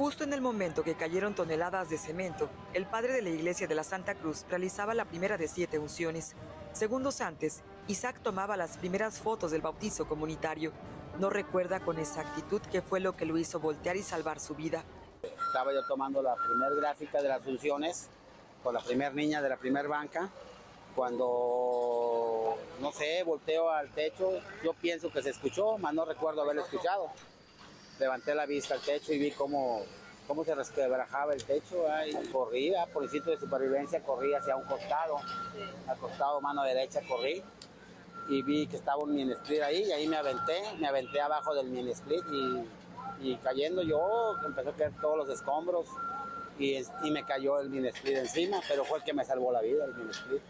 Justo en el momento que cayeron toneladas de cemento, el padre de la iglesia de la Santa Cruz realizaba la primera de siete unciones. Segundos antes, Isaac tomaba las primeras fotos del bautizo comunitario. No recuerda con exactitud qué fue lo que lo hizo voltear y salvar su vida. Estaba yo tomando la primera gráfica de las funciones con la primera niña de la primera banca. Cuando, no sé, volteo al techo, yo pienso que se escuchó, mas no recuerdo haberlo escuchado. Levanté la vista al techo y vi cómo, cómo se resquebrajaba el techo. Y corría, por el sitio de supervivencia, corrí hacia un costado, al costado mano derecha corrí y vi que estaba un mini split ahí y ahí me aventé, me aventé abajo del mini split y, y cayendo yo empezó a caer todos los escombros y, y, me cayó el mini split encima, pero fue el que me salvó la vida, el mini split.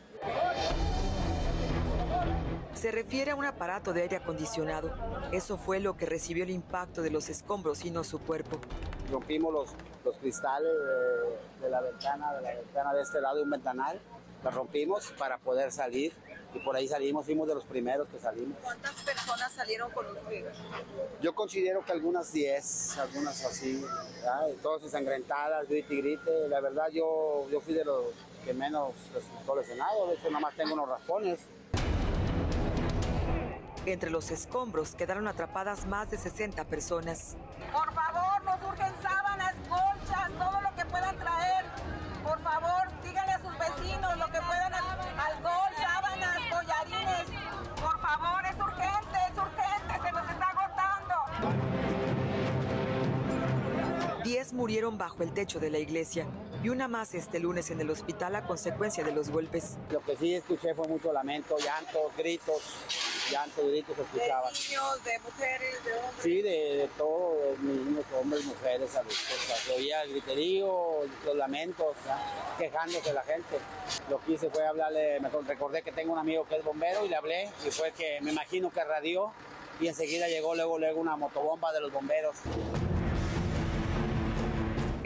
Se refiere a un aparato de aire acondicionado. Eso fue lo que recibió el impacto de los escombros y no su cuerpo. Rompimos los, los cristales de, de la ventana, de la ventana de este lado de un ventanal, la rompimos para poder salir y por ahí salimos, fuimos de los primeros que salimos. ¿Cuántas personas salieron con ustedes? Yo considero que algunas 10, algunas así, ¿verdad? todas ensangrentadas, grite y grite. La verdad yo, yo fui de los que menos resultó lesionado, de hecho nada más tengo unos raspones. Entre los escombros quedaron atrapadas más de 60 personas. Murieron bajo el techo de la iglesia y una más este lunes en el hospital a consecuencia de los golpes. Lo que sí escuché fue mucho lamento, llantos, gritos, llantos, gritos se escuchaban. ¿De niños, de mujeres, de hombres? Sí, de, de todo, de niños, hombres, mujeres, adultos. O sea, se oía el griterío, los lamentos, quejándose la gente. Lo que hice fue hablarle, me recordé que tengo un amigo que es bombero y le hablé y fue que me imagino que radió y enseguida llegó luego, luego una motobomba de los bomberos.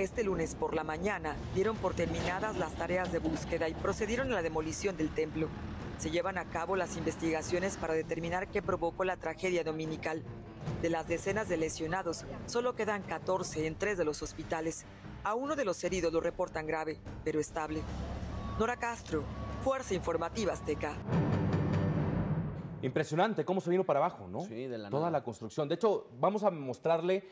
Este lunes por la mañana dieron por terminadas las tareas de búsqueda y procedieron a la demolición del templo. Se llevan a cabo las investigaciones para determinar qué provocó la tragedia dominical. De las decenas de lesionados, solo quedan 14 en tres de los hospitales. A uno de los heridos lo reportan grave, pero estable. Nora Castro, Fuerza Informativa Azteca. Impresionante cómo se vino para abajo, ¿no? Sí, de la Toda nada. la construcción. De hecho, vamos a mostrarle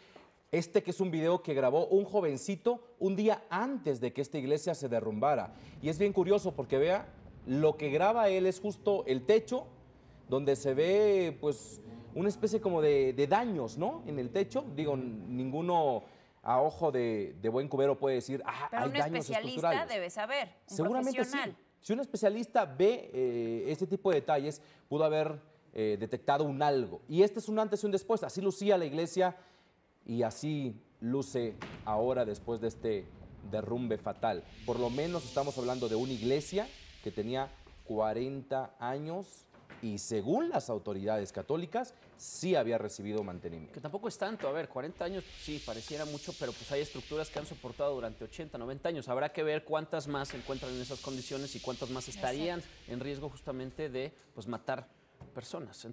este que es un video que grabó un jovencito un día antes de que esta iglesia se derrumbara. Y es bien curioso porque vea, lo que graba él es justo el techo, donde se ve pues una especie como de, de daños, ¿no? En el techo. Digo, ninguno a ojo de, de buen cubero puede decir, ah, Pero hay un daños especialista estructurales". debe saber, un Seguramente sí. Si un especialista ve eh, este tipo de detalles, pudo haber eh, detectado un algo. Y este es un antes y un después. Así lucía la iglesia y así luce ahora después de este derrumbe fatal. Por lo menos estamos hablando de una iglesia que tenía 40 años y según las autoridades católicas sí había recibido mantenimiento. Que tampoco es tanto, a ver, 40 años sí, pareciera mucho, pero pues hay estructuras que han soportado durante 80, 90 años. Habrá que ver cuántas más se encuentran en esas condiciones y cuántas más estarían en riesgo justamente de pues matar personas. Entonces,